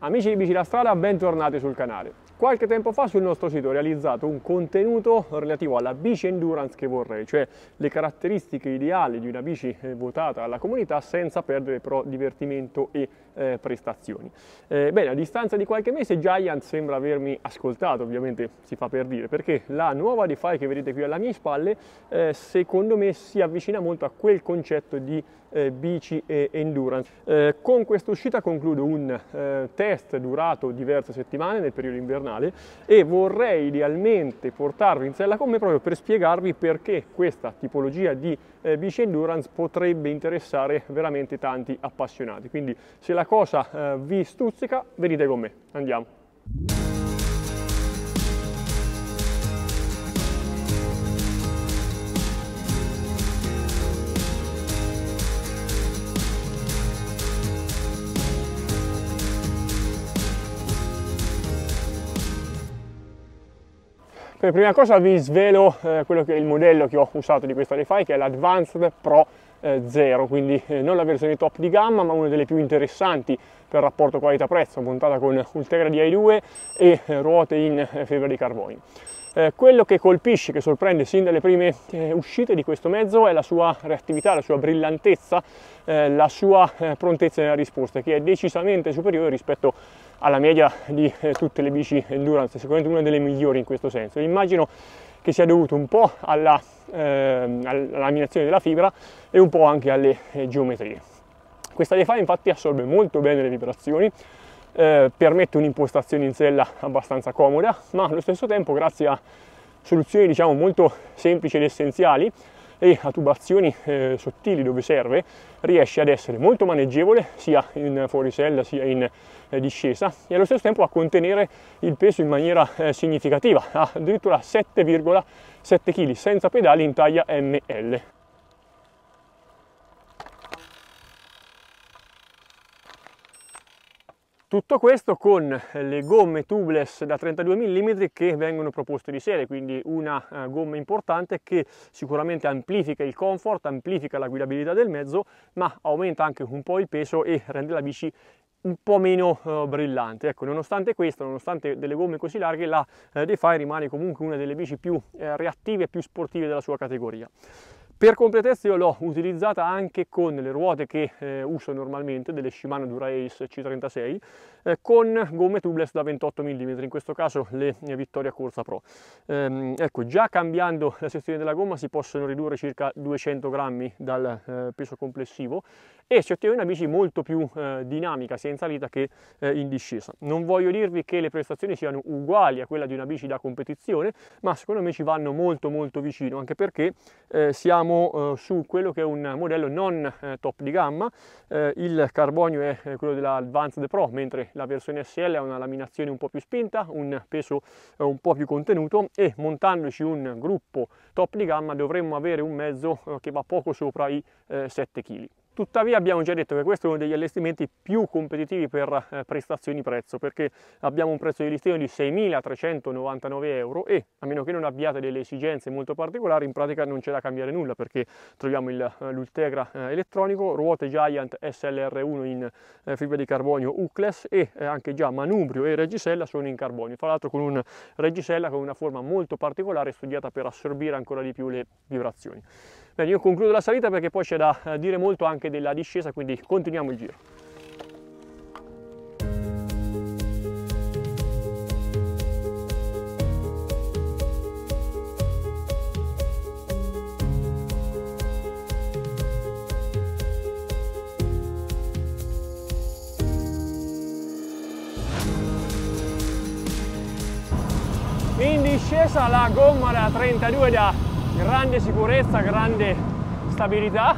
Amici di Bici da Strada, bentornati sul canale. Qualche tempo fa sul nostro sito ho realizzato un contenuto relativo alla bici endurance che vorrei, cioè le caratteristiche ideali di una bici eh, votata alla comunità senza perdere però divertimento e eh, prestazioni. Eh, bene, a distanza di qualche mese Giant sembra avermi ascoltato, ovviamente si fa per dire, perché la nuova Defy che vedete qui alle mie spalle eh, secondo me si avvicina molto a quel concetto di eh, bici e endurance. Eh, con questa uscita concludo un test durato diverse settimane nel periodo invernale e vorrei idealmente portarvi in sella con me proprio per spiegarvi perché questa tipologia di eh, bici endurance potrebbe interessare veramente tanti appassionati. Quindi se la cosa eh, vi stuzzica venite con me, andiamo. Per prima cosa vi svelo eh, quello che è il modello che ho usato di questa Defy che è l'Advanced Pro eh, 0, quindi eh, non la versione top di gamma ma una delle più interessanti per rapporto qualità-prezzo, montata con Ultegra DI2 e eh, ruote in eh, fibra di carbonio. Eh, quello che colpisce, che sorprende sin dalle prime eh, uscite di questo mezzo è la sua reattività, la sua brillantezza, eh, la sua prontezza nella risposta, che è decisamente superiore rispetto alla media di eh, tutte le bici endurance, sicuramente una delle migliori in questo senso. Immagino che sia dovuto un po' alla, eh, laminazione della fibra e un po' anche alle eh, geometrie. Questa Defy infatti assorbe molto bene le vibrazioni, eh, permette un'impostazione in sella abbastanza comoda, ma allo stesso tempo grazie a soluzioni diciamo molto semplici ed essenziali e a tubazioni eh, sottili dove serve, riesce ad essere molto maneggevole sia in fuorisella sia in eh, discesa e allo stesso tempo a contenere il peso in maniera eh, significativa, addirittura 7,7 kg senza pedali in taglia ML. Tutto questo con le gomme tubeless da 32 mm che vengono proposte di serie, quindi una uh, gomma importante che sicuramente amplifica il comfort, amplifica la guidabilità del mezzo, ma aumenta anche un po' il peso e rende la bici un po' meno uh, brillante. Ecco, nonostante questo, nonostante delle gomme così larghe, la uh, Defy rimane comunque una delle bici più reattive e più sportive della sua categoria. Per completezza io l'ho utilizzata anche con le ruote che eh, uso normalmente, delle Shimano Dura-Ace C36, eh, con gomme tubeless da 28 mm, in questo caso le Vittoria Corsa Pro. Ehm, ecco, già cambiando la sezione della gomma si possono ridurre circa 200 grammi dal eh, peso complessivo e si ottiene una bici molto più eh, dinamica sia in salita che eh, in discesa. Non voglio dirvi che le prestazioni siano uguali a quella di una bici da competizione, ma secondo me ci vanno molto molto vicino, anche perché eh, siamo siamo eh, su quello che è un modello non eh, top di gamma, eh, il carbonio è quello della Advanced Pro, mentre la versione SL ha una laminazione un po' più spinta, un peso un po' più contenuto e montandoci un gruppo top di gamma dovremmo avere un mezzo che va poco sopra i 7 kg. Tuttavia abbiamo già detto che questo è uno degli allestimenti più competitivi per eh, prestazioni-prezzo perché abbiamo un prezzo di listino di 6.399 euro e a meno che non abbiate delle esigenze molto particolari in pratica non c'è da cambiare nulla perché troviamo eh, l'Ultegra eh, elettronico, ruote Giant SLR1 in fibra di carbonio Ucles e anche già manubrio e reggisella sono in carbonio, tra l'altro con un reggisella con una forma molto particolare studiata per assorbire ancora di più le vibrazioni. Bene, io concludo la salita perché poi c'è da eh, dire molto anche della discesa, quindi continuiamo il giro. In discesa la gomma da 32 da grande sicurezza, grande stabilità,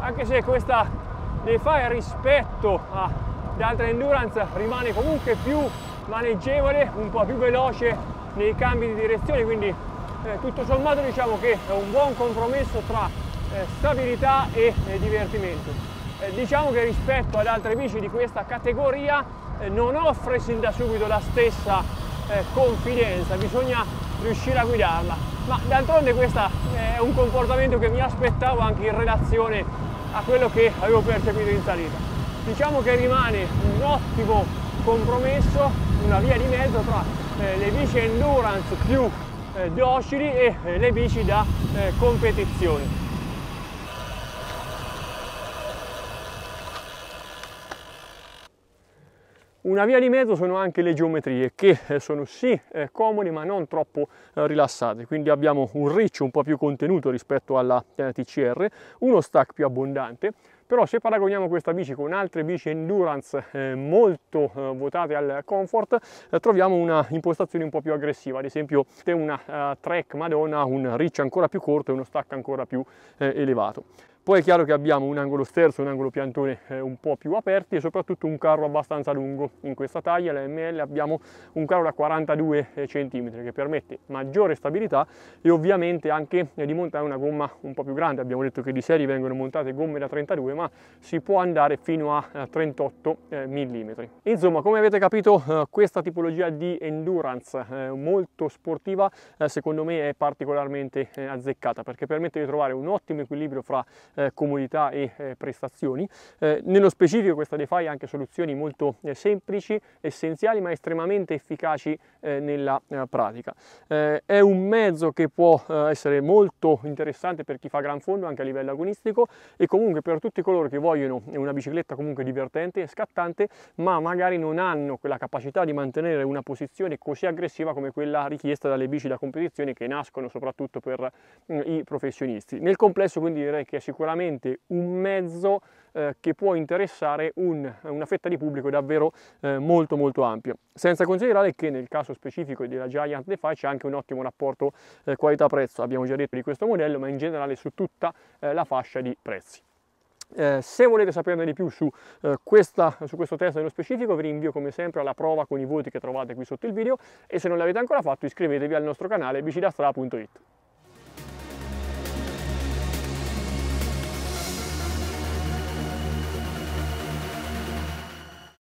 anche se questa Defy rispetto alle altre endurance rimane comunque più maneggevole, un po' più veloce nei cambi di direzione, quindi eh, tutto sommato diciamo che è un buon compromesso tra eh, stabilità e eh, divertimento. Diciamo che rispetto ad altre bici di questa categoria eh, non offre sin da subito la stessa eh, confidenza, bisogna riuscire a guidarla ma d'altronde questo è un comportamento che mi aspettavo anche in relazione a quello che avevo percepito in salita. Diciamo che rimane un ottimo compromesso, una via di mezzo tra eh, le bici endurance più eh, docili e eh, le bici da eh, competizione. Una via di mezzo sono anche le geometrie che eh, sono sì eh, comode ma non troppo eh, rilassate, quindi abbiamo un reach un po' più contenuto rispetto alla eh, TCR, uno stack più abbondante, però se paragoniamo questa bici con altre bici endurance eh, molto eh, votate al comfort eh, troviamo una impostazione un po' più aggressiva ad esempio una uh, Trek Madonna un reach ancora più corto e uno stack ancora più elevato poi è chiaro che abbiamo un angolo sterzo un angolo piantone un po' più aperti e soprattutto un carro abbastanza lungo. In questa taglia, la ML, abbiamo un carro da 42 cm che permette maggiore stabilità e ovviamente anche di montare una gomma un po' più grande. Abbiamo detto che di serie vengono montate gomme da 32 ma si può andare fino a 38 eh, mm. Insomma, come avete capito, eh, questa tipologia di endurance eh, molto sportiva eh, secondo me è particolarmente eh, azzeccata perché permette di trovare un ottimo equilibrio fra eh, comodità e eh, prestazioni. Eh, nello specifico questa DeFi ha anche soluzioni molto eh, semplici, essenziali ma estremamente efficaci eh, nella eh, pratica. è un mezzo che può essere molto interessante per chi fa gran fondo anche a livello agonistico e comunque per tutti coloro che vogliono una bicicletta comunque divertente e scattante ma magari non hanno quella capacità di mantenere una posizione così aggressiva come quella richiesta dalle bici da competizione che nascono soprattutto per i professionisti. Nel complesso quindi direi che è sicuramente un mezzo eh, che può interessare un, una fetta di pubblico davvero eh, molto molto ampia. Senza considerare che nel caso specifico della Giant DeFi c'è anche un ottimo rapporto eh, qualità-prezzo, abbiamo già detto di questo modello, ma in generale su tutta eh, la fascia di prezzi. Eh, se volete saperne di più su, eh, questa, su, questo test nello specifico vi rinvio come sempre alla prova con i voti che trovate qui sotto il video e se non l'avete ancora fatto iscrivetevi al nostro canale bicidastrada.it.